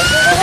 Okay.